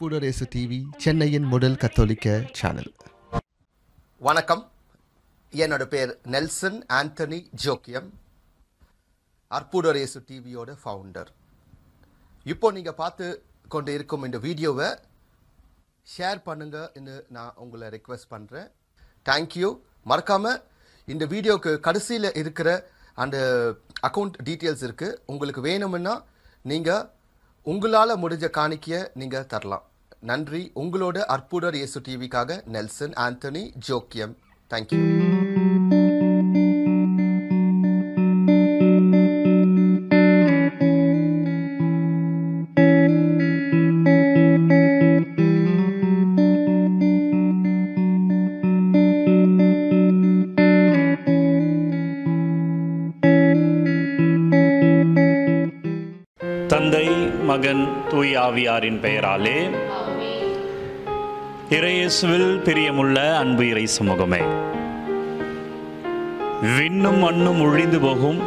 அற்புதரேசு TV சென்னையின் முதல் கத்தோலிக்க சேனல் வணக்கம். என்னோட பேர் நெல்சன் ஆண்டனி ஜோக்கியம் அற்புதரேசு டிவியோட ஃபவுண்டர் இப்போ நீங்கள் பார்த்து கொண்டு இருக்கும் இந்த வீடியோவை ஷேர் பண்ணுங்கன்னு நான் உங்களை ரெக்வெஸ்ட் பண்ணுறேன் தேங்க்யூ மறக்காமல் இந்த வீடியோக்கு கடைசியில் இருக்கிற அந்த அக்கௌண்ட் டீட்டெயில்ஸ் இருக்குது உங்களுக்கு வேணும்னா நீங்கள் உங்களால் முடிஞ்ச காணிக்கையை நீங்கள் தரலாம். நன்றி. உங்களோட அற்புதர் இயேசு டிவிக்காக Nelson Antony Jokkiam. Thank you தந்தை மகன் தூய் ஆவியாரின் பெயராலே இறையேசுவில் பிரியமுள்ள அன்பு இறை சமூகமே. விண்ணும் மண்ணும் ஒழிந்து போகும்.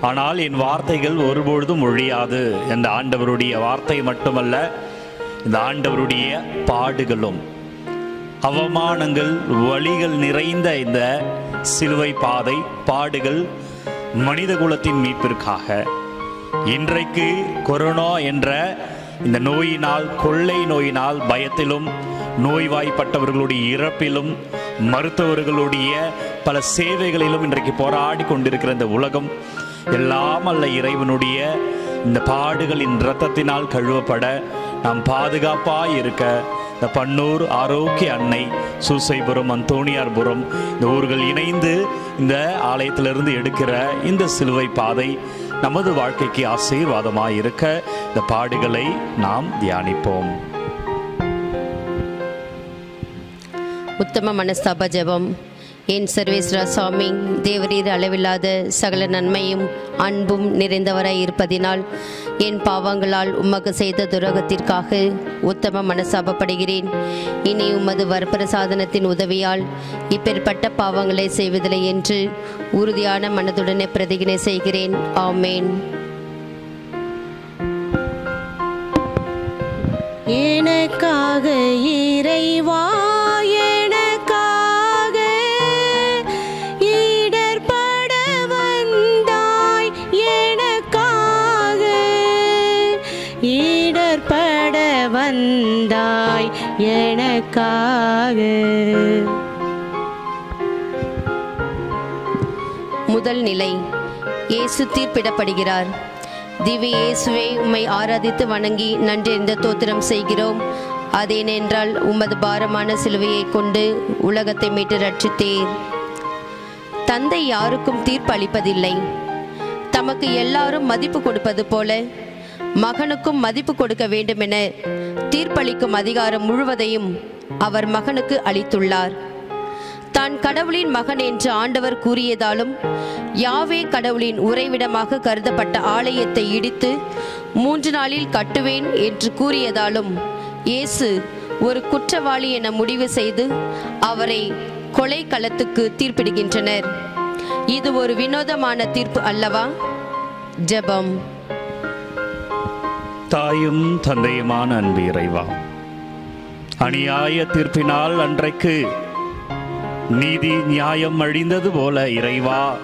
ஆனால் என் வார்த்தைகள் ஒருபொழுதும் ஒழியாது. இந்த ஆண்டவருடைய வார்த்தை மட்டுமல்ல இந்த ஆண்டவருடைய பாடுகளும். அவமானங்கள் வழிகள் நிறைந்த இந்த சிலுவை பாதை பாடுகள் மனித குலத்தின் மீட்பிற்காக. இன்றைக்கு கொரோனா என்ற இந்த நோயினால் கொள்ளை நோயினால் பயத்திலும் நோய்வாய்ப்பட்டவர்களுடைய இறப்பிலும் மருத்துவர்களுடைய பல சேவைகளிலும் இன்றைக்கு போராடி கொண்டிருக்கிற இந்த உலகம் எல்லாம் அல்ல இறைவனுடைய இந்த பாடுகளின் இரத்தத்தினால் கழுவப்பட நாம் பாதுகாப்பாக இருக்க இந்த பன்னூர் ஆரோக்கிய அன்னை சூசைபுரம் அந்தோணியார்புரம் இந்த ஊர்கள் இணைந்து இந்த ஆலயத்திலிருந்து எடுக்கிற இந்த சிலுவை பாதை நமது வாழ்க்கைக்கு ஆசீர்வாதமாக இருக்க இந்த பாடுகளை நாம் தியானிப்போம். உத்தம மனஸ்தாப ஜெபம். என் சர்வேஸ்வரா சுவாமி தேவரீர் அளவில்லாத சகல நன்மையும் அன்பும் நிறைந்தவராய் இருப்பதினால் என் பாவங்களால் உமக்கு செய்த துரோகத்திற்காக உத்தம மனசாபப்படுகிறேன் இனி உமது வரப்பிரசாதனத்தின் உதவியால் இப்பேற்பட்ட பாவங்களை செய்வதில்லை என்று உறுதியான மனதுடனே பிரதிகினை செய்கிறேன். ஆமேன். எனக்காக இறைவா எனக்காக. முதல் நிலை இயேசு தீர்ப்பிடப்படுகிறார். திவ்ய இயேசுவை உம்மை ஆராதித்து வணங்கி நன்றெறிந்த தோத்திரம் செய்கிறோம். அதேனென்றால் உமது பாரமான சிலுவையை கொண்டு உலகத்தை மீட்டு ரட்சித்தேர் தந்தை யாருக்கும் தீர்ப்பு அளிப்பதில்லை தமக்கு எல்லாரும் மதிப்பு கொடுப்பது போல மகனுக்கும் மதிப்பு கொடுக்க வேண்டுமென தீர்ப்பளிக்கும் அதிகாரம் முழுவதையும் அவர் மகனுக்கு அளித்துள்ளார். தான் கடவுளின் மகன் என்று ஆண்டவர் கூறியதாலும் யாவே கடவுளின் உறைவிடமாக கருதப்பட்ட ஆலயத்தை இடித்து மூன்று நாளில் கட்டுவேன் என்று கூறியதாலும் இயேசு ஒரு குற்றவாளி என முடிவு செய்து அவரை கொலை களத்துக்கு தீர்ப்பிடுகின்றனர். இது ஒரு வினோதமான தீர்ப்பு அல்லவா? ஜெபம். தாயும் தந்தையுமான அன்பு இறைவா. அநியாய தீர்ப்பினால் அன்றைக்கு நீதி நியாயம் அழிந்தது போல இறைவா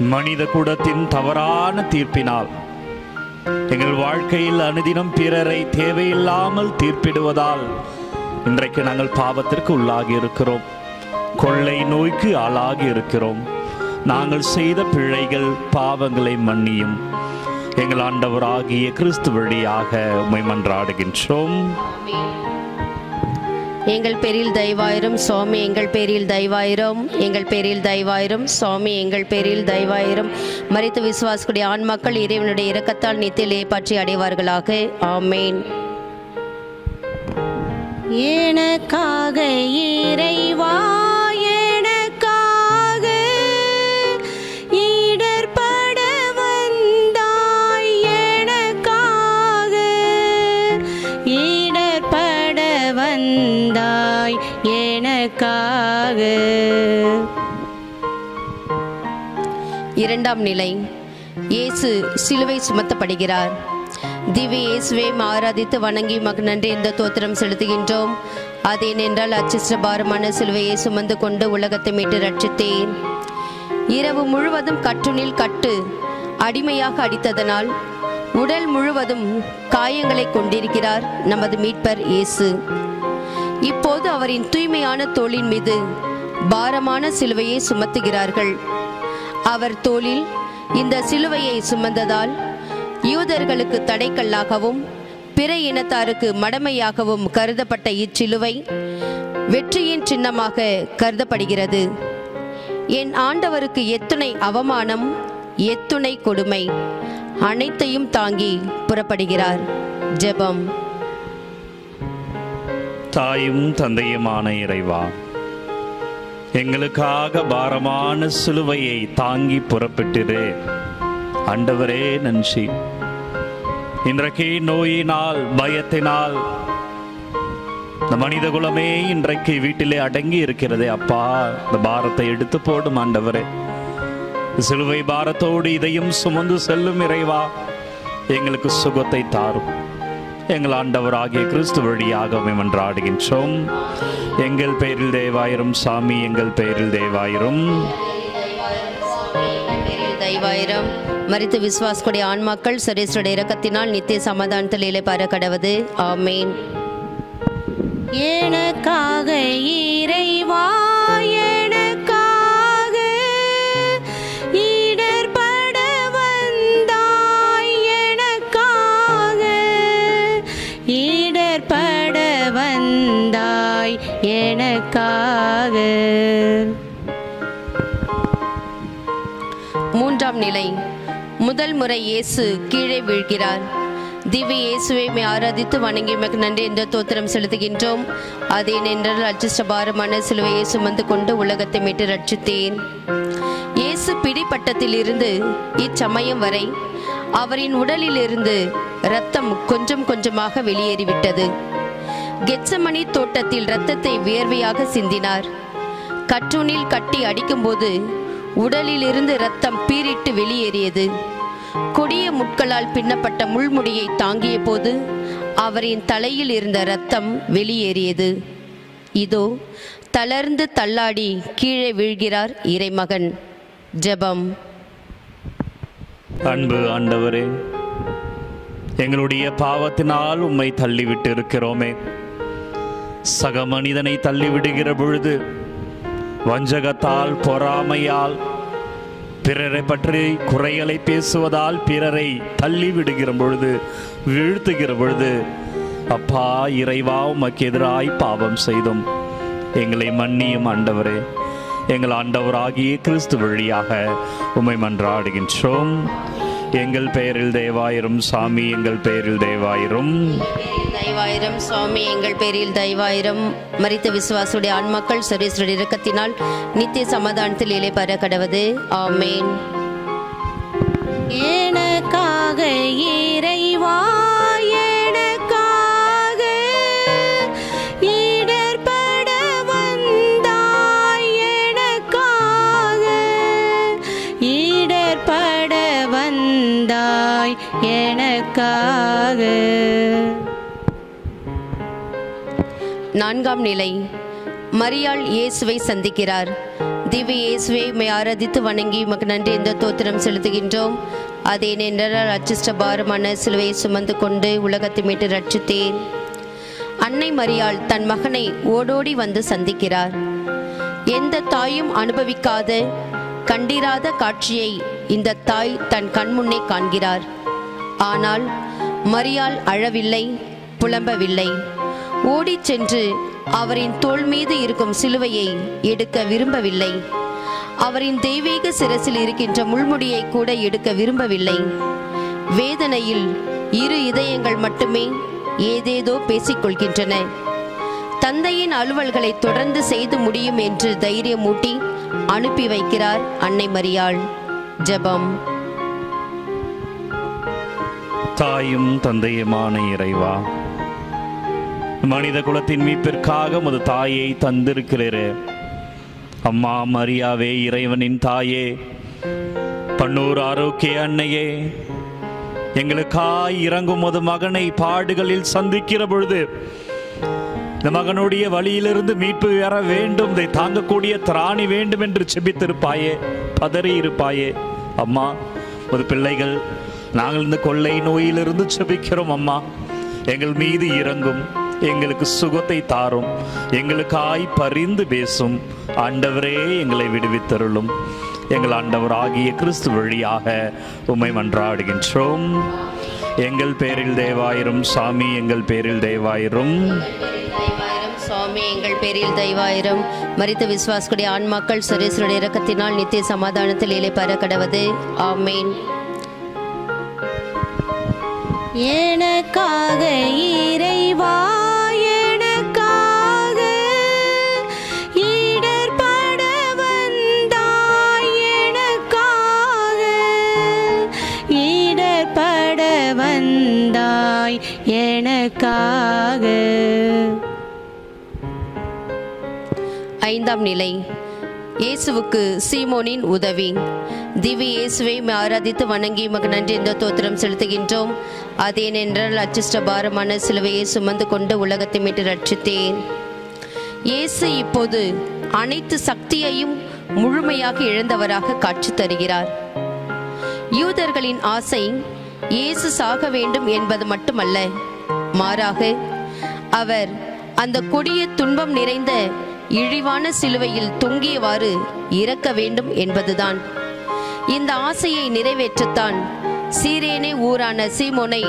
மனித கூடத்தின் தவறான தீர்ப்பினால் எங்கள் வாழ்க்கையில் அனுதினம் பிறரை தேவையில்லாமல் தீர்ப்பிடுவதால் இன்றைக்கு நாங்கள் பாவத்திற்கு உள்ளாகி இருக்கிறோம். கொள்ளை நோய்க்கு ஆளாகி இருக்கிறோம். நாங்கள் செய்த பிழைகள் பாவங்களை மன்னியும். எங்கள் ஆண்டவராகிய கிறிஸ்து வழியாக உம்மை மன்றாடுகின்றோம். எங்கள் பேரில் தயவாயிரும் சுவாமி எங்கள் பேரில் தயவாயிரும் எங்கள் பேரில் தயவாயிரும் சுவாமி எங்கள் பேரில் தயவாயிரும். மரித்த விசுவாசக்கூடிய ஆண்மக்கள் இறைவனுடைய இரக்கத்தால் நித்திலே பற்றி அடைவார்களாக. ஆமேன். எனக்காக இறைவா எனக்காக இரண்டாம் நிலை. இயேசு சிலுவை சுமத்தப்படுகிறார். திவி இயேசுவை ஆராதித்து வணங்கி மக நன்றி இந்த தோத்திரம் செலுத்துகின்றோம். அது ஏனென்றால் அச்சிஷ்ட பாரமான சிலுவையை சுமந்து கொண்டு உலகத்தை மீட்டு ரட்சித்தேன். இரவு முழுவதும் கட்டுனில் கட்டு அடிமையாக அடித்ததனால் உடல் முழுவதும் காயங்களை கொண்டிருக்கிறார் நமது மீட்பர் இயேசு. இப்போது அவரின் தூய்மையான தோளின் மீது பாரமான சிலுவையை சுமத்துகிறார்கள். அவர் தோளில் இந்த சிலுவையை சுமந்ததால் யூதர்களுக்கு தடைக்கல்லாகவும் பிற இனத்தாருக்கு மடமையாகவும் கருதப்பட்ட இச்சிலுவை வெற்றியின் சின்னமாக கருதப்படுகிறது. என் ஆண்டவருக்கு எத்துணை அவமானம் எத்துணை கொடுமை அனைத்தையும் தாங்கி புறப்படுகிறார். ஜெபம். தாயும் தந்தையுமான இறைவா எங்களுக்காக பாரமான சிலுவையை தாங்கி புறப்பட்டிரு. ஆண்டவரே நன்றி. இன்றைக்கு நோயினால் பயத்தினால் இந்த மனித குலமே இன்றைக்கு வீட்டிலே அடங்கி இருக்கிறதே அப்பா. இந்த பாரத்தை எடுத்து போடும் ஆண்டவரே. சிலுவை பாரத்தோடு இதையும் சுமந்து செல்லும் இறைவா எங்களுக்கு சுகத்தை தாரும். எங்கள் ஆண்டவராகிய கிறிஸ்து வழியாக மன்றாடுகின்றோம் எங்கள் பெயரில் தேவாயிரும் சாமி எங்கள் பெயரில் தேவாயிரும். தெய்வாயிரம் மரித்து விசுவாசக்கூடிய ஆன்மாக்கள் சரேஸ்வருடைய இரக்கத்தினால் நித்திய சமாதானத்தில் இலை பார கடவது ஆமேன். எனக்காக இறைவா மூன்றாம் நிலை. முதல் முறை இயேசு கீழே வீழ்கிறார். திவ்ய இயேசுவை ஆராதித்து வணங்கி உமக்கு நன்றி என்ற தோத்திரம் செலுத்துகின்றோம். அதே நின்றால் அச்சிஷ்ட பாரமான சிலுவையை சுமந்து கொண்டு உலகத்தை மீட்டு ரட்சித்தேன். இயேசு பிடிப்பட்டத்தில் இருந்து இச்சமயம் வரை அவரின் உடலிலிருந்து இரத்தம் கொஞ்சம் கொஞ்சமாக வெளியேறிவிட்டது. கெச்சமணி தோட்டத்தில் இரத்தத்தை வியர்வையாக சிந்தினார். கற்றூனில் கட்டி அடிக்கும்போது உடலிலிருந்து இரத்தம் பீரிட்டு வெளியேறியது. கொடிய முட்களால் பின்னப்பட்ட முள்முடியை தாங்கிய போது அவரின் தலையில் இருந்த இரத்தம் வெளியேறியது. இதோ தளர்ந்து தள்ளாடி கீழே வீழ்கிறார் இறைமகன். ஜெபம். அன்பு ஆண்டவரே எங்களுடைய பாவத்தினால் உம்மை தள்ளிவிட்டு இருக்கிறோமே சக மனிதனை தள்ளிவிடுகிற பொழுது வஞ்சகத்தால் பொறாமையால் பிறரை பற்றி குறைகளை பேசுவதால் பிறரை தள்ளிவிடுகிற பொழுது வீழ்த்துகிற பொழுது அப்பா இறைவா உமக்கு எதிராய் பாவம் செய்தோம். எங்களை மன்னியும் ஆண்டவரே. எங்கள் ஆண்டவராகிய கிறிஸ்து வழியாக உமை மன்றாடுகின்றோம். எங்கள் பெயரில் தேவாயிரும் சாமி எங்கள் பெயரில் தேவாயிரும். தயவாயிரம். சுவாமி எங்கள் பேரில் தயவாயிரம். மறித்த விசுவாசுடைய ஆன்மாக்கள் சரீஸ்வரர் இறக்கத்தினால் நித்திய சமாதானத்தில் இலை பெற கடவது. ஆமேன். எனக்காக இறைவா நான்காம் நிலை. மரியாள் இயேசுவை சந்திக்கிறார். திவ்ய இயேசுவை மை ஆராதித்து வணங்கி உமக்கு நன்றி என்ற தோத்திரம் செலுத்துகின்றோம். அதே நின்றால் அச்சிஷ்ட பாரமான சிலுவையை சுமந்து கொண்டு உலகத்தை மீட்டு ரட்சித்தேன் அன்னை மரியாள் தன் மகனை ஓடோடி வந்து சந்திக்கிறார். எந்த தாயும் அனுபவிக்காத கண்டிராத காட்சியை இந்த தாய் தன் கண்முன்னே காண்கிறார். ஆனால் மரியாள் அழவில்லை புலம்பவில்லை. ஓடிச் சென்று அவரின் தோள் மீது இருக்கும் சிலுவையை எடுக்க விரும்பவில்லை. அவரின் தெய்வீக சிரசில் இருக்கின்ற முள்முடியை கூட எடுக்க விரும்பவில்லை. வேதனையில் இரு இதயங்கள் மட்டுமே ஏதேதோ பேசிக்கொள்கின்றன. தந்தையின் அலுவல்களை தொடர்ந்து செய்து முடியும் என்று தைரியமூட்டி அனுப்பி வைக்கிறார் அன்னை மரியாள். ஜெபம். தாயும் தந்தையுமான இறைவா மனித குலத்தின் மீட்பிற்காக உமது தாயை தந்திருக்கிறீரே. அம்மா மரியாவே இறைவனின் தாயே பன்னூர் ஆரோக்கிய அன்னையே எங்களுக்காய் இறங்கும் ஒரு மகனை பாடுகளில் சந்திக்கிற பொழுது இந்த மகனுடைய வழியிலிருந்து மீட்பு பெற வேண்டும் இதை தாங்கக்கூடிய திராணி வேண்டும் என்று செபித்திருப்பாயே பதறி இருப்பாயே. அம்மா ஒரு பிள்ளைகள் நாங்கள் இந்த கொள்ளை நோயிலிருந்து செபிக்கிறோம் அம்மா. எங்கள் மீது இறங்கும். எங்களுக்கு சுகத்தை தாரும். எங்களுக்காய் பரிந்து பேசும். ஆண்டவரே எங்களை விடுவித்தருளும். எங்கள் ஆண்டவர் ஆகிய கிறிஸ்து வழியாக உம்மை மன்றாடுகின்றோம். எங்கள் பேரில் தேவாயிரும் சாமி எங்கள் பேரில் தேவாயிரும் தெய்வாயிரம். சுவாமி எங்கள் பேரில் தெய்வாயிரம். மரித்த விசுவாசக்குடைய ஆன்மாக்கள் சுரேஸ்வருடைய இரக்கத்தினால் நித்திய சமாதானத்தில் இலை பெற கடவது ஆமேன். எனக்காக இறைவா எனக்காக. ஐந்தாம் நிலை. இயேசுவுக்கு சீமோனின் உதவி. திவி இயேசுவை ஆராதித்து வணங்கி மக நன்றி என்ற தோத்திரம் செலுத்துகின்றோம். அதேனென்றால் அச்சிஷ்ட பாரமான சிலுவையை சுமந்து கொண்டு உலகத்தை மீட்டு ரட்சித்தேன். இயேசு இப்போது அனைத்து சக்தியையும் முழுமையாக இழந்தவராக காட்சி தருகிறார். யூதர்களின் ஆசை இயேசு சாக வேண்டும் என்பது மட்டுமல்ல. மாறாக அவர் அந்த கொடிய துன்பம் நிறைந்த இழிவான சிலுவையில் தொங்கியவாறு இறக்க வேண்டும் என்பதுதான். இந்த ஆசையை நிறைவேற்றத்தான் சீரேனே ஊரான சீமோனை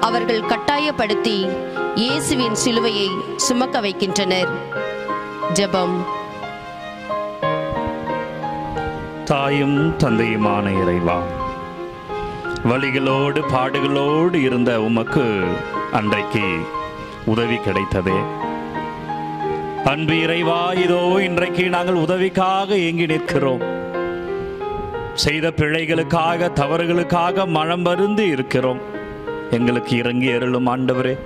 அவர்கள் கட்டாயப்படுத்தி இயேசுவின் சிலுவையை சுமக்க வைக்கின்றனர். ஜெபம். தாயும் தந்தையுமான இறைவா வழிகளோடு பாடுகளோடு இருந்த உமக்கு அன்றைக்கு உதவி கிடைத்ததே. அன்பு இறைவா இதோ இன்றைக்கு நாங்கள் உதவிக்காக ஏங்கி நிற்கிறோம். செய்த பிழைகளுக்காக தவறுகளுக்காக மனம் மருந்து இருக்கிறோம். எங்களுக்கு இறங்கி அருளும் ஆண்டவரே.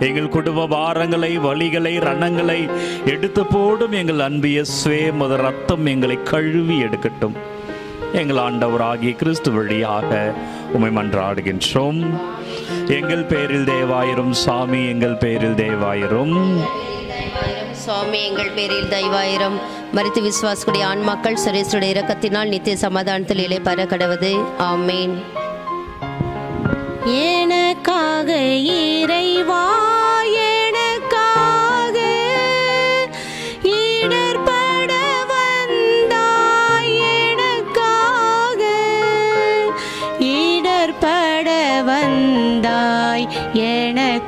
எங்கள் குடும்ப வாரங்களை வழிகளை ரணங்களை எடுத்து போடும் எங்கள் அன்பிய சுவே முத ரத்தம் எங்களை கழுவி எடுக்கட்டும். எங்கள் ஆண்டவராகிய கிறிஸ்து வழியாக உமை மன்றாடுகின்றோம். எங்கள் பேரில் தேவாயிரும் சாமி எங்கள் பேரில் தேவாயிரும். சுவாமி எங்கள் பேரில் தெய்வாயிரம் மரித்து விசுவாசக்கூடிய ஆன்மாக்கள் சுரேசுடைய இரக்கத்தினால் நித்திய சமாதானத்தில் இலை பெற கடவது ஆமேன். எனக்காக இறைவா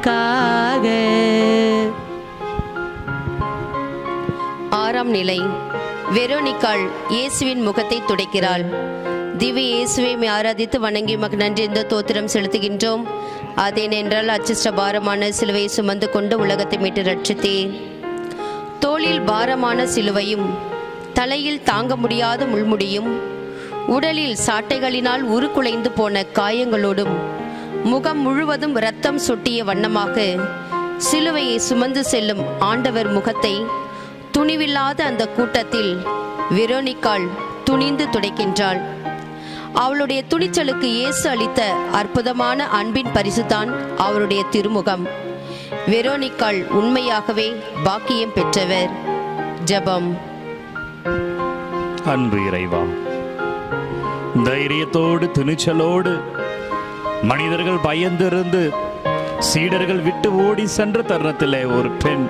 எனக்காக ஆறாம் நிலை. வெரோனிக்காள் இயேசுவின் முகத்தை துடைக்கிறாள். திவி இயேசுவை ஆராதித்து வணங்கி உமக்கு நன்றி என்ற தோத்திரம் செலுத்துகின்றோம். அதேனென்றால் அச்சிஷ்ட பாரமான சிலுவையை சுமந்து கொண்டு உலகத்தை மீட்டு ரட்சித்தே தோளில் பாரமான சிலுவையும் தலையில் தாங்க முடியாத முள்முடியும் உடலில் சாட்டைகளினால் உருக்குலைந்து போன காயங்களோடும் முகம் முழுவதும் இரத்தம் சொட்டிய வண்ணமாக சிலுவையை சுமந்து செல்லும் ஆண்டவர் முகத்தை துணிவில்லாத அந்த கூட்டத்தில் வெரோனிக்கால் துணிந்து துடைக்கின்றாள். அவளுடைய துணிச்சலுக்கு இயேசு அளித்த அற்புதமான அன்பின் பரிசுதான் அவருடைய திருமுகம். வெரோனிக்காள் உண்மையாகவே பாக்கியம் பெற்றவர். ஜெபம். அன்பு இறைவா தைரியத்தோடு துணிச்சலோடு மனிதர்கள் பயந்திருந்து சீடர்கள் விட்டு ஓடி சென்ற தருணத்திலே ஒரு பெண்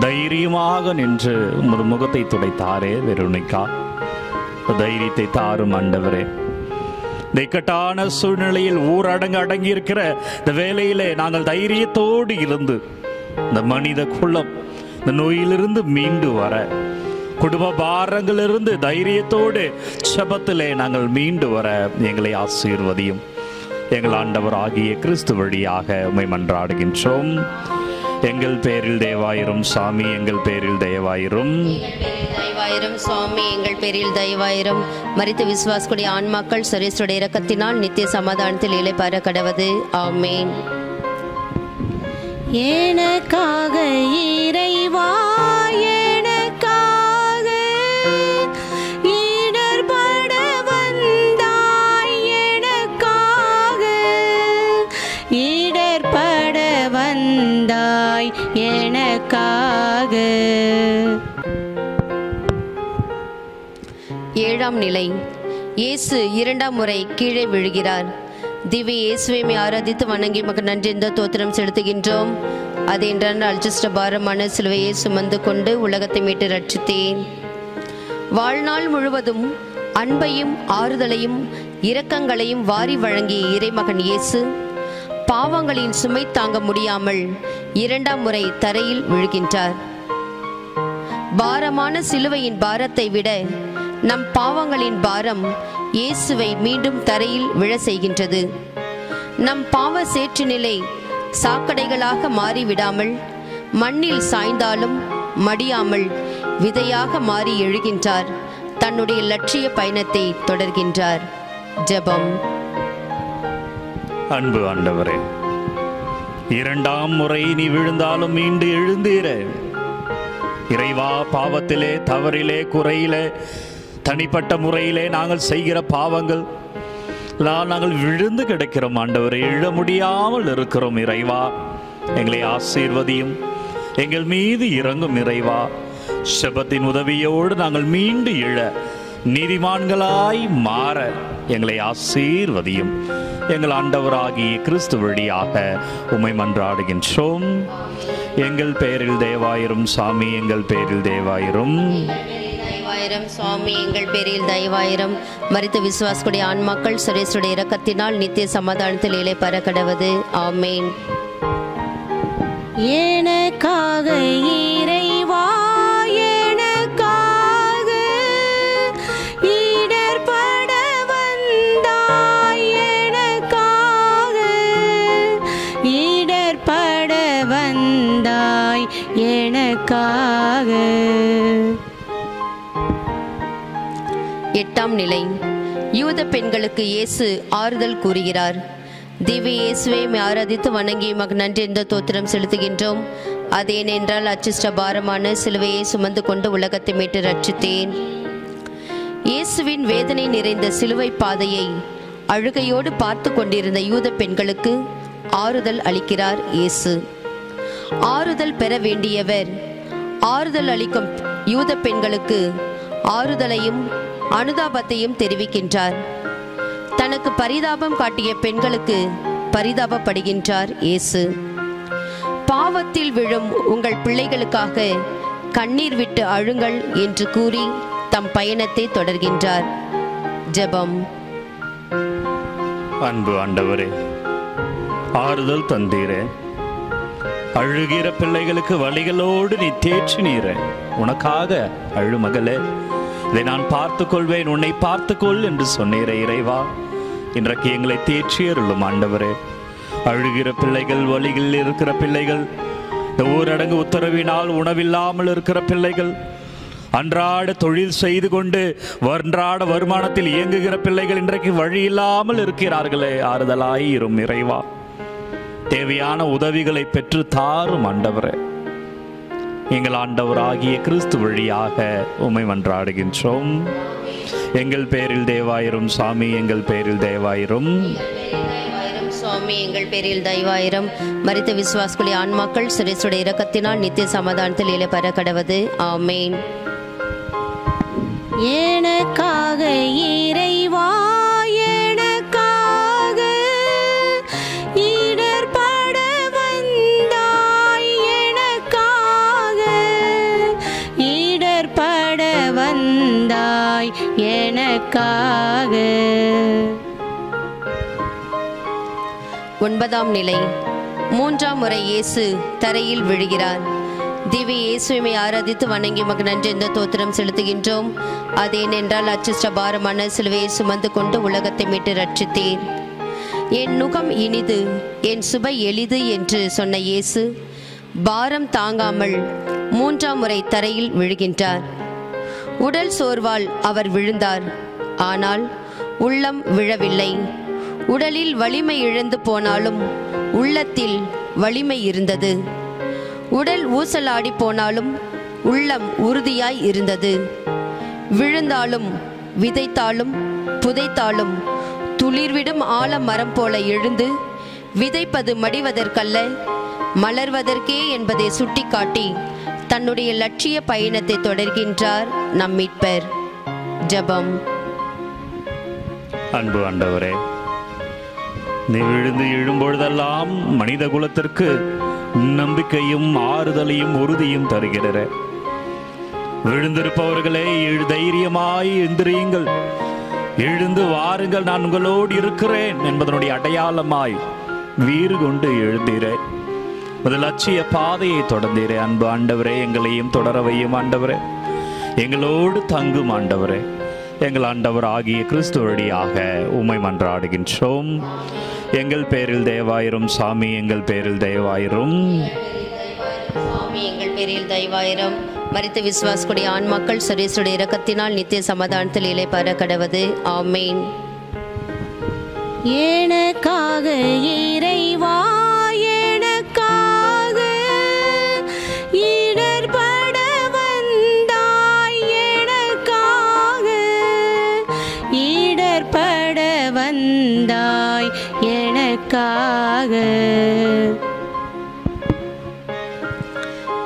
தைரியமாக நின்று உமது முகத்தை துடைத்தாரே வெறுணிக்கா தைரியத்தை தாரும் ஆண்டவரே. இந்த இக்கட்டான சூழ்நிலையில் ஊரடங்கு அடங்கி இருக்கிற இந்த வேலையிலே நாங்கள் தைரியத்தோடு இருந்து இந்த மனித குலம் இந்த நோயிலிருந்து மீண்டு வர குடும்ப பாரங்களிலிருந்து தைரியத்தோடு செபத்திலே நாங்கள் மீண்டு வர எங்களை ஆசீர்வதியும். எங்கள் ஆண்டவர் ஆகிய கிறிஸ்து வழியாக உம்மை மன்றாடுகின்றோம். எங்கள் பேரில் தேவாயிரும் சாமி எங்கள் பேரில் தேவாயிரும் தயவாயிரம் சுவாமி எங்கள் பேரில் தயவாயிரம். மரித்த விசுவாசக்கூடிய ஆன்மாக்கள் சுரேசுடைய இரக்கத்தினால் நித்திய சமாதானத்தில் இலை பெற கடவது ஆமேன். எனக்காக இறைவா ஏழாம் நிலை. இயேசு இரண்டாம் முறை கீழே விழுகிறார். திவ்ய இயேசுவை ஆராதித்து வணங்கி மக நன்றி இந்த தோத்திரம் செலுத்துகின்றோம். அதென்றால் அல்ஜிஷ்ட பாரமான சிலுவையை சுமந்து கொண்டு உலகத்தை மீட்டு ரட்சித்தேன் வாழ்நாள் முழுவதும் அன்பையும் ஆறுதலையும் இரக்கங்களையும் வாரி வழங்கிய இறைமகன் இயேசு பாவங்களின் சுமை தாங்க முடியாமல் இரண்டாம் முறை தரையில் விழுகின்றார். பாரமான சிலுவையின் பாரத்தை விட நம் பாவங்களின் பாரம் இயேசுவை மீண்டும் தரையில் விழ செய்கின்றது நம் பாவ சேற்று நிலை சாக்கடைகளாக மாறிவிடாமல் மண்ணில் சாய்ந்தாலும் மடியாமல் விதையாக மாறி எழுகின்றார். தன்னுடைய லட்சிய பயணத்தை தொடர்கின்றார். ஜெபம். அன்பு ஆண்டவரே இரண்டாம் முறை நீ விழுந்தாலும் மீண்டு எழுந்தீர. இறைவா பாவத்திலே தவறிலே குறையிலே தனிப்பட்ட முறையிலே நாங்கள் செய்கிற பாவங்கள். நாங்கள் விழுந்து கிடக்கிறோம் ஆண்டவரை. எழ முடியாமல் இருக்கிறோம் இறைவா. எங்களை ஆசீர்வதியும். எங்கள் மீது இறங்கும் இறைவா. செபத்தின் உதவியோடு நாங்கள் மீண்டு எழ நீதிமான்களாய் மாற எங்களை ஆசீர்வதியும். எங்கள் ஆண்டவராகிய கிறிஸ்து வழியாக உமை மன்றாடுகின்றோம். எங்கள் பெயரில் தேவாயிரும் சாமி எங்கள் பெயரில் தேவாயிரும். தயவாயிரம் சுவாமி எங்கள் பேரில் தயவாயிரம். மரித்த விசுவாசக்கூடிய ஆன்மாக்கள் சுரேஷுடைய இரக்கத்தினால் நித்திய சமாதானத்தில் இலை பறக்கடவது ஆமேன். எனக்காக எட்டாம் நிலை. யூத பெண்களுக்கு இயேசு ஆறுதல் கூறுகிறார். திவ்ய இயேசுவை ஆராதித்து வணங்கி மக நன்றி என்ற தோத்திரம் செலுத்துகின்றோம். அதேனென்றால் அச்சிஷ்ட பாரமான சிலுவையை சுமந்து கொண்டு உலகத்தை மீட்டு ரட்சித்தேன். இயேசுவின் வேதனை நிறைந்த சிலுவை பாதையை அழுகையோடு பார்த்து கொண்டிருந்த யூத பெண்களுக்கு ஆறுதல் அளிக்கிறார் இயேசு. ஆறுதல் பெற வேண்டியவர் ஆறுதல் அளிக்கும் யூத பெண்களுக்கு ஆறுதலையும் அனுதாபத்தையும் தெரிவிக்கின்றார். தனக்கு பரிதாபம் காட்டிய பெண்களுக்கு பரிதாபப்படுகின்றார் இயேசு. பாவத்தில் விழும் உங்கள் பிள்ளைகளுக்காக கண்ணீர் விட்டு அழுங்கள் என்று கூறி தம் பயணத்தை தொடர்கின்றார். ஜெபம். அன்பு ஆண்டவரே ஆறுதல் தந்தீரே. அழுகிற பிள்ளைகளுக்கு வழிகளோடு நீ தேற்றினீர. உனக்காக அழு மகளே இதை நான் பார்த்து கொள்வேன் உன்னை பார்த்துக்கொள் என்று சொன்னீரே இறைவா. இன்றைக்கு எங்களை தேற்றியருளும் ஆண்டவரே. அழுகிற பிள்ளைகள் வழியில் இருக்கிற பிள்ளைகள் இந்த ஊரடங்கு உத்தரவினால் உணவில்லாமல் இருக்கிற பிள்ளைகள் அன்றாட தொழில் செய்து கொண்டு அன்றாட வருமானத்தில் இயங்குகிற பிள்ளைகள் இன்றைக்கு வழி இல்லாமல் இருக்கிறார்களே. ஆறுதலாயிரும் இறைவா. தேவையான உதவிகளை பெற்று தாரும் ஆண்டவரே. எங்கள் ஆண்டவராகிய கிறிஸ்து வழியாக உமை மன்றாடுகின்றோம். எங்கள் பேரில் தேவாயிரும் சாமி எங்கள் பேரில் தேவாயிரும். சுவாமி எங்கள் பேரில் தயவாயிரம். மரித்த விசுவாசக்குடி ஆன்மாக்கள் சுரேசுடைய இரக்கத்தினால் நித்திய சமாதானத்தில் இலை பெற கடவது ஆமேன். எனக்காக இறைவா எனக்காக ஒன்பதாம் நிலை. மூன்றாம் முறை இயேசு தரையில் விழுகிறார். திவி இயேசுவை ஆராதித்து வணங்கி மக நன்றி என்ற தோத்திரம் செலுத்துகின்றோம். அதேனென்றால் அச்சிஷ்ட பாரமான சிலுவையை சுமந்து கொண்டு உலகத்தை மீட்டு ரட்சித்தேன் என் நுகம் இனிது என் சுபை எளிது என்று சொன்ன இயேசு பாரம் தாங்காமல் மூன்றாம் முறை தரையில் விழுகின்றார். உடல் சோர்வால் அவர் விழுந்தார். ஆனால் உள்ளம் விழவில்லை. உடலில் வலிமை இழந்து போனாலும் உள்ளத்தில் வலிமை இருந்தது. உடல் ஊசலாடி போனாலும் உள்ளம் உறுதியாய் இருந்தது. விழுந்தாலும் விதைத்தாலும் புதைத்தாலும் துளிர்விடும் ஆலமரம் போல எழுந்து விதைப்பது மடிவதற்கல்ல மலர்வதற்கே என்பதை சுட்டிக்காட்டி தன்னுடைய லட்சிய பயணத்தை தொடர்கின்றார் நம் மீட்பர் ஜெபம். அன்பு ஆண்டவரே நீ விழுந்து எழும்பொழுதெல்லாம் மனித குலத்திற்கு நம்பிக்கையும் ஆறுதலையும் உறுதியும் தருகிற விழுந்திருப்பவர்களே எழு தைரியமாய் எந்திரியுங்கள். எழுந்து வாருங்கள் நான் உங்களோடு இருக்கிறேன் என்பதனுடைய அடையாளமாய் வீறு கொண்டு எழுந்தீரே. முதல் லட்சிய பாதையை தொடர்ந்தீரே அன்பு ஆண்டவரே எங்களையும் தொடரவையும் ஆண்டவரே. எங்களோடு தங்கும் ஆண்டவரே. எங்கள் ஆண்டவர் ஆகிய கிறிஸ்து வழியாக உமை மன்றாடுகின்றோம். எங்கள் பேரில் தேவாயிரும் சாமி எங்கள் பேரில் தேவாயிரும் எங்கள் பேரில் தயவாயிரம். மரித்த விசுவாசக்கூடிய ஆண் மக்கள் சுரேசுடைய இரக்கத்தினால் நித்திய சமாதானத்தில் இலை பெற கடவது ஆமேன். எனக்காக இறைவா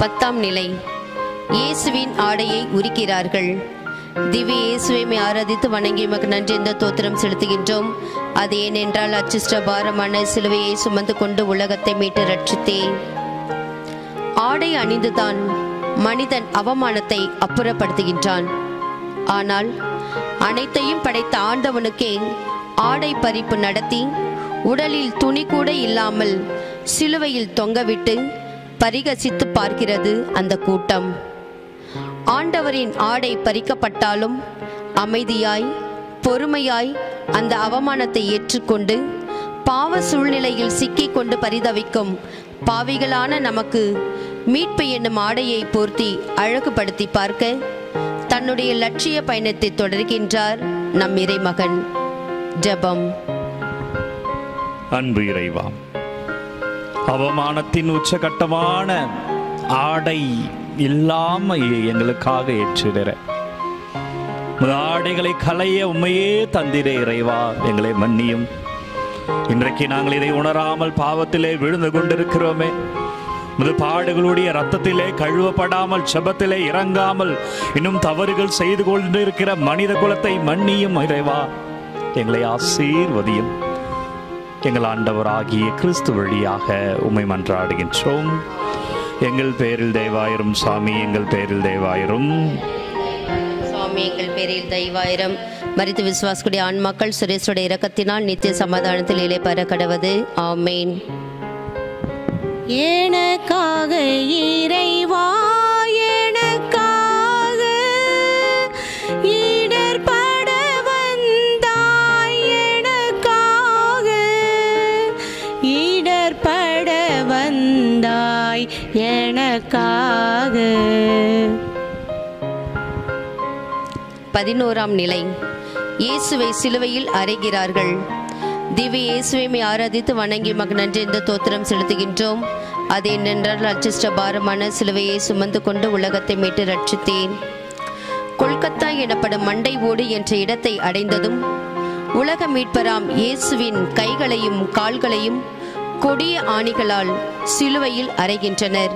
பத்தாம் நிலை. இயேசுவின் ஆடையை உரிக்கிறார்கள். திவ்ய இயேசுவை ஆராதித்து வணங்கி உமக்கு நன்றி என்ற தோத்திரம் செலுத்துகின்றோம். அது ஏனென்றால் அச்சிஷ்ட பாரமான சிலுவையை சுமந்து கொண்டு உலகத்தை மீட்டு ரட்சித்தே ஆடை அணிந்துதான் மனிதன் அவமானத்தை அப்புறப்படுத்துகின்றான். ஆனால் அனைத்தையும் படைத்த ஆண்டவனுக்கே ஆடை பறிப்பு நடத்தி உடலில் துணி கூட இல்லாமல் சிலுவையில் தொங்கவிட்டு பரிகசித்து பார்க்கிறது அந்த கூட்டம். ஆண்டவரின் ஆடை பறிக்கப்பட்டாலும் அமைதியாய் பொறுமையாய் அந்த அவமானத்தை ஏற்றுக்கொண்டு பாவ சூழ்நிலையில் சிக்கிக் கொண்டு பரிதவிக்கும் பாவிகளான நமக்கு மீட்பு என்னும் ஆடையை போர்த்தி அழகுபடுத்தி பார்க்க தன்னுடைய லட்சிய பயணத்தை தொடர்கின்றார் நம் இறைமகன். ஜெபம். அன்பு இறைவா அவமானத்தின் உச்சகட்டமான ஆடை இல்லாம எங்களுக்காக ஏற்றுகிற ஆடைகளை களைய உண்மையே தந்திரே இறைவா எங்களை மன்னியும். இன்றைக்கு நாங்கள் இதை உணராமல் பாவத்திலே விழுந்து கொண்டிருக்கிறோமே. முது பாடுகளுடைய ரத்தத்திலே கழுவப்படாமல் செபத்திலே இறங்காமல் இன்னும் தவறுகள் செய்து கொண்டிருக்கிற மனித குலத்தை மன்னியும் இறைவா எங்களை ஆசீர்வதியும். எங்கள் ஆண்டவராகிய கிறிஸ்து வழியாக உமை மன்றாடுகின்றோம். எங்கள் பேரில் தேவாயிரும் சாமி எங்கள் பேரில் தேவாயிரும் சுவாமி எங்கள் பேரில் தெய்வாயிரம். மரித்து விசுவாசக்கூடிய ஆன்மாக்கள் சுரேஷுடைய இரக்கத்தினால் நித்திய சமாதானத்தில் இலை பெற கடவது ஆமேன். எனக்காக இறைவா பதினோராம் நிலை. இயேசுவை சிலுவையில் அறைகிறார்கள். திவி இயேசுவை ஆராதித்து வணங்கி மக நன்றி என்ற தோத்திரம் செலுத்துகின்றோம். அது என்னென்றால் அச்சிஷ்ட பாரமான சிலுவையை சுமந்து கொண்டு உலகத்தை மீட்டு ரட்சித்தேன். கொல்கத்தா எனப்படும் மண்டை ஓடு என்ற இடத்தை அடைந்ததும் உலக மீட்பராம் இயேசுவின் கைகளையும் கால்களையும் கொடிய ஆணிகளால் சிலுவையில் அறைகின்றனர்.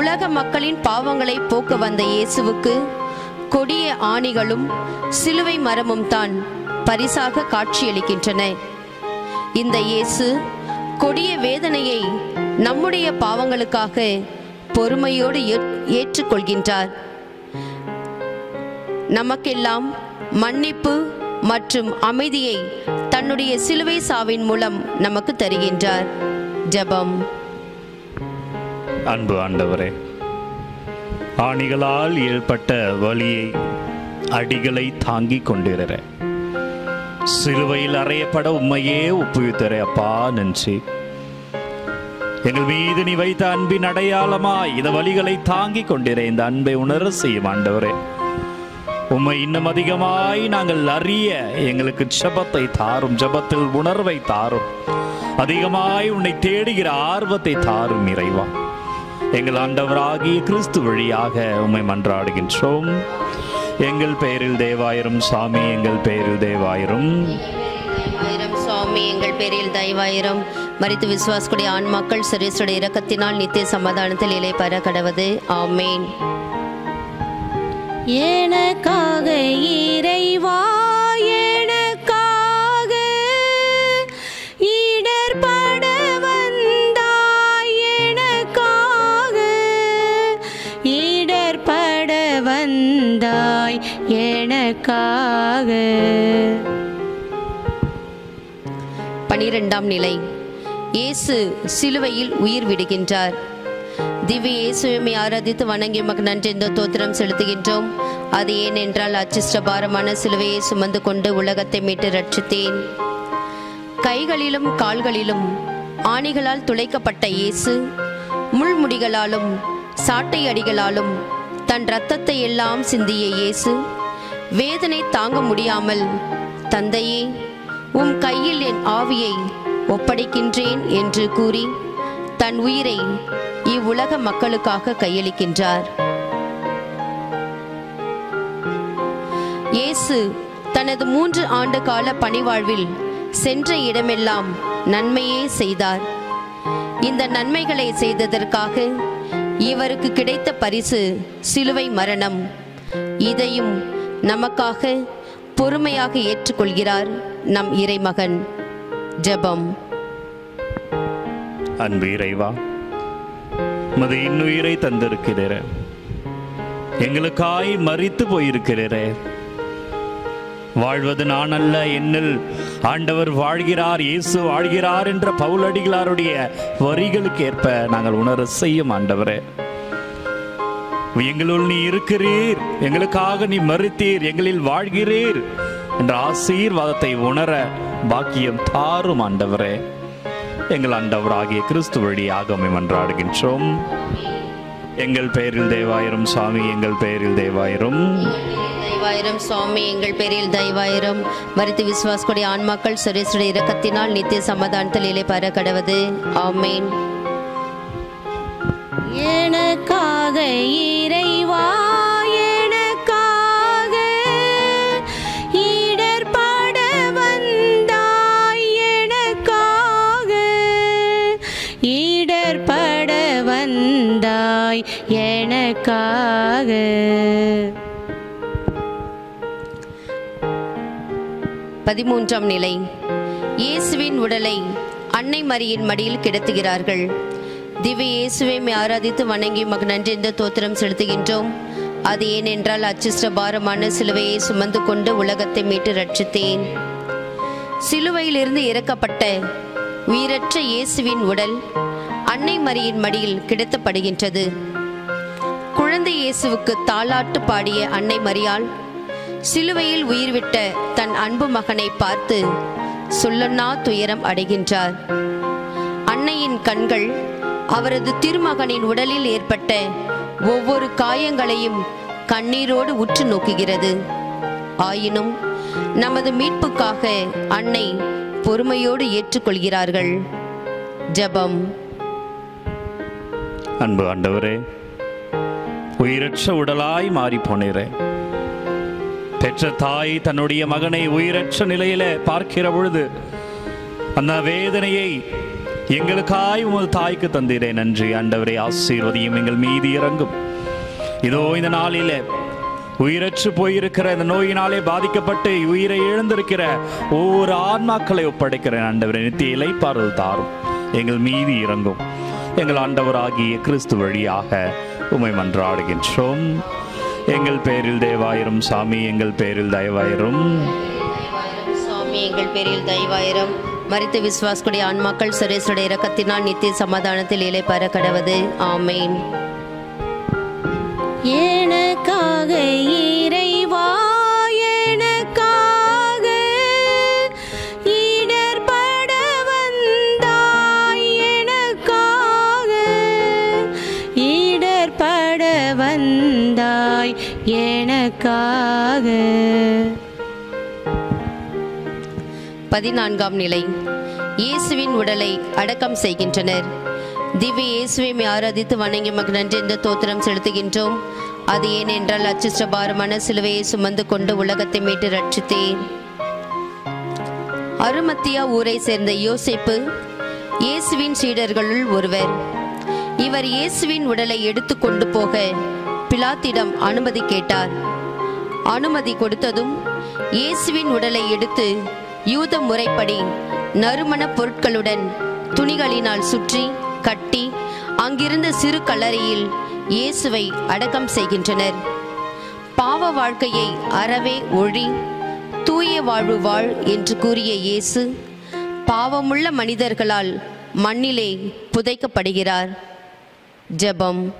உலக மக்களின் பாவங்களை போக்க வந்த இயேசுவுக்கு கொடிய ஆணிகளும் சிலுவை மரமும் தான் பரிசாக காட்சியளிக்கின்றன. இந்த இயேசு கொடிய வேதனையை நம்முடைய பாவங்களுக்காக பொறுமையோடு ஏற்- ஏற்றுக்கொள்கின்றார். நமக்கெல்லாம் மன்னிப்பு மற்றும் அமைதியை தன்னுடைய சிலுவை சாவின் மூலம் நமக்கு தருகின்றார். ஜெபம். அன்பு ஆண்டவரே ஆணிகளால் ஏற்பட்ட வலியை அடிகளை தாங்கிக் கொண்டிருற சிலுவையில் அறையப்பட உண்மையே ஒப்புவித்தரே அப்பா நன்றி. எங்கள் மீது நீ வைத்த அன்பின் அடையாளமாய் இந்த வலிகளை தாங்கிக் கொண்டிரு இந்த அன்பை உணர செய்யும் ஆண்டவரே. உம்மை இன்னும் அதிகமாய் நாங்கள் அறிய எங்களுக்கு ஜெபத்தை தாரும் ஜெபத்தில் உணர்வை தாரும். அதிகமாய் உன்னை தேடுகிற ஆர்வத்தை தாரும் இறைவா. எங்கள் ஆண்டவராகிய கிறிஸ்து வழியாக உம்மை மன்றாடுகின்றோம். எங்கள் பெயரில் தேவாயிரும் சாமி எங்கள் பெயரில் தேவாயிரும். சுவாமி எங்கள் பேரில் தயவாயிரம் மரித்து விசுவாசக்கூடிய ஆன்மாக்கள் சுரேசுடைய இரக்கத்தினால் நித்திய சமாதானத்தில் இலை பெற கடவது ஆமேன். எனக்காக இறைவா எனக்காக பனிரெண்டாம் நிலை. இயேசு சிலுவையில் உயிர் விடுகின்றார். திவ்ய இயேசுவை ஆராதித்து வணங்கி உமக்கு நன்றி இந்த தோத்திரம் செலுத்துகின்றோம். அது ஏனென்றால் அச்சிஷ்ட பாரமான சிலுவையை சுமந்து கொண்டு உலகத்தை மீட்டு ரட்சித்தேன் கைகளிலும் கால்களிலும் ஆணிகளால் துளைக்கப்பட்ட இயேசு முள்முடிகளாலும் சாட்டை அடிகளாலும் தன் இரத்தத்தை எல்லாம் சிந்திய இயேசு வேதனை தாங்க முடியாமல் தந்தையே உம் கையில் என் ஆவியை ஒப்படைக்கின்றேன் என்று கூறி தன் உயிரை இவ்வுலக மக்களுக்காக கையளிக்கின்றார். இயேசு தனது மூன்று ஆண்டு கால பணிவாழ்வில் சென்ற இடமெல்லாம் நன்மையே செய்தார். இந்த நன்மைகளை செய்ததற்காக இவருக்கு கிடைத்த பரிசு சிலுவை மரணம். இதையும் நமக்காக பொறுமையாக ஏற்றுக்கொள்கிறார் நம் இறைமகன். ஜெபம். அன்பு இறைவா மது இன்னுயிரை தந்திருக்கிறீர. எங்களுக்காய் மறித்து போயிருக்கிறீரே. வாழ்வது நான் அல்ல என்னில் ஆண்டவர் வாழ்கிறார் இயேசு வாழ்கிறார் என்ற பவுலடிகளாருடைய வரிகளுக்கு ஏற்ப நாங்கள் உணர செய்யும் ஆண்டவரே. எங்களுள் நீ இருக்கிறீர். எங்களுக்காக நீ மறித்தீர். எங்களில் வாழ்கிறீர். என்ற ஆசீர்வாதத்தை உணர பாக்கியம் தாரும் ஆண்டவரே. எங்கள் ஆண்டவராகிய கிறிஸ்து வழியாக மன்றாடுகின்றோம். எங்கள் பெயரில் தேவாயிரம் சுவாமி எங்கள் பெயரில் தேவாயிரம். தெய்வாயிரம் சுவாமி எங்கள் பேரில் தெய்வாயிரம் மறித்து விசுவாசக்கூடிய ஆன்மாக்கள் சுரேசுடைய இரக்கத்தினால் நித்திய சமாதானத்தில் இலை பெற கடவது ஆமேன். எனக்காக எனக்காக பதிமூன்றாம் நிலை. இயேசுவின் உடலை அன்னை மரியின் மடியில் கிடத்துகிறார்கள். திவ்ய இயேசுவை ஆராதித்து வணங்கி மக நன்றி இந்த தோத்திரம் செலுத்துகின்றோம். அது ஏனென்றால் அச்சிஷ்ட பாரமான சிலுவையை சுமந்து கொண்டு உலகத்தை மீட்டு ரட்சித்தேன். சிலுவையிலிருந்து இறக்கப்பட்ட உயிரற்ற இயேசுவின் உடல் அன்னை மரியின் மடியில் கிடத்தப்படுகின்றது. குழந்தை இயேசுவுக்கு தாளாட்டு பாடிய அன்னை மரியாள் சிலுவையில் உயிர்விட்ட தன் அன்பு மகனை பார்த்து சொல்லன்னா துயரம் அடைகின்றார். அன்னையின் கண்கள் அவரது திருமகனின் உடலில் ஏற்பட்ட ஒவ்வொரு காயங்களையும் கண்ணீரோடு உற்று நோக்குகிறது. ஆயினும் நமது மீட்புக்காக அன்னை பொறுமையோடு ஏற்றுக்கொள்கிறார்கள். ஜெபம். அன்பு ஆண்டவரே உயிரற்ற உடலாய் மாறி போனேன் பெற்ற தாய் தன்னுடைய மகனை உயிரற்ற நிலையில பார்க்கிற பொழுது அந்த வேதனையை எங்களுக்காய் உமது தாய்க்கு தந்தீரே. நன்றி ஆண்டவரே ஆசீர்வதியும் எங்கள் மீதி இறங்கும். இதோ இந்த நாளில உயிரற்று போயிருக்கிற இந்த நோயினாலே பாதிக்கப்பட்டு உயிரை இழந்திருக்கிற ஒவ்வொரு ஆன்மாக்களை ஒப்படைக்கிறேன் ஆண்டவரே நித்திய இலைப்பாறுதல் தாரும். எங்கள் மீதி இறங்கும். எங்கள் ஆண்டவராகிய கிறிஸ்து வழியாக உமை மன்றாடுகின்றோம். எங்கள் பேரில் தேவாயிரம் சாமி எங்கள் பேரில் தயவாயிரும். சுவாமி எங்கள் பேரில் தயவாயிரம். மரித்த விசுவாசக்கூடிய ஆன்மாக்கள் சுரேசுடைய இரக்கத்தினால் நித்திய சமாதானத்தில் இலை பெற கடவது ஆமேன். எனக்காக எனக்காக பதினான்காம் நிலை. இயேசுவின் உடலை அடக்கம் செய்கின்றனர். திவ்ய இயேசுவை ஆராதித்து வணங்கி மக நன்றி என்ற தோத்திரம் செலுத்துகின்றோம். அது ஏனென்றால் அச்சிஷ்ட பாரமான சிலுவையை சுமந்து கொண்டு உலகத்தை மீட்டு ரட்சித்தேன் அருமத்தியா ஊரை சேர்ந்த யோசேப்பு இயேசுவின் சீடர்களுள் ஒருவர். இவர் இயேசுவின் உடலை எடுத்து கொண்டு போக பிலாத்திடம் அனுமதி கேட்டார். அனுமதி கொடுத்ததும் இயேசுவின் உடலை எடுத்து யூத முறைப்படி நறுமண பொருட்களுடன் துணிகளினால் சுற்றி கட்டி அங்கிருந்த சிறு கல்லறையில் இயேசுவை அடக்கம் செய்கின்றனர். பாவ வாழ்க்கையை அறவே ஒழி தூய வாழ்வு வாழ் என்று கூறிய இயேசு பாவமுள்ள மனிதர்களால் மண்ணிலே புதைக்கப்படுகிறார். ஜெபம்.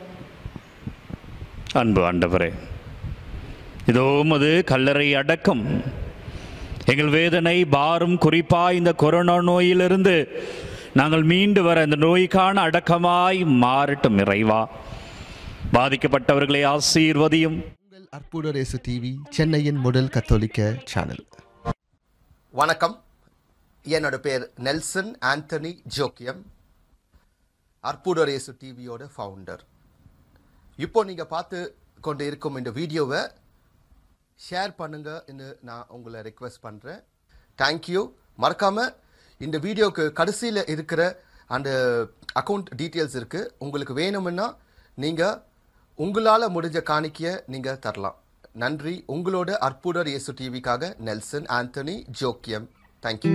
அன்பு ஆண்டவரே இதோ உமது கல்லறை அடக்கம். எங்கள் வேதனை பாரும் குறிப்பா இந்த கொரோனா நோயிலிருந்து நாங்கள் மீண்டு வர இந்த நோய்க்கான அடக்கமாய் மாறட்டும் இறைவா. பாதிக்கப்பட்டவர்களை ஆசீர்வதியும். உங்கள் அற்புத ரேசு டிவி சென்னையின் முதல் கத்தோலிக்க சேனல் வணக்கம். என்னோட பேர் நெல்சன் ஆண்டனி ஜோக்கியம். அற்புதரேசு டிவியோட ஃபவுண்டர் இப்போ நீங்கள் பார்த்து கொண்டு இருக்கும் இந்த வீடியோவை ஷேர் பண்ணுங்கன்னு நான் உங்களை ரெக்வெஸ்ட் பண்ணுறேன் தேங்க்யூ மறக்காமல் இந்த வீடியோக்கு கடைசியில் இருக்கிற அந்த அக்கௌண்ட் டீட்டெயில்ஸ் இருக்குது உங்களுக்கு வேணும்னா நீங்கள் உங்களால் முடிஞ்ச காணிக்கையை நீங்கள் தரலாம். நன்றி. உங்களோட அற்புதர் இயேசு டிவிக்காக Nelson Antony Jokkiam. Thank you